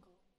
jungle